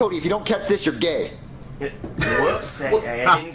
Cody, if you don't catch this, you're gay. Whoops, I, I